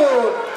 lucha